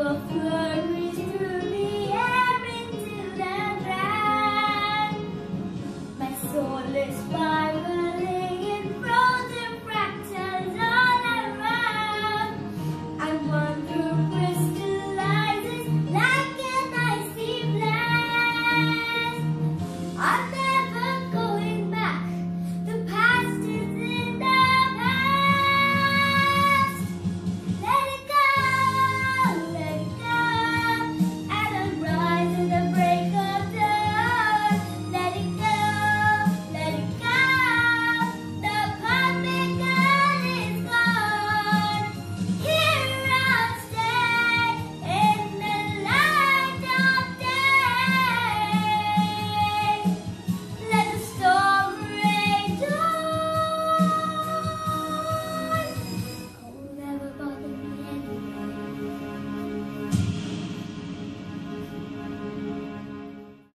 of glory.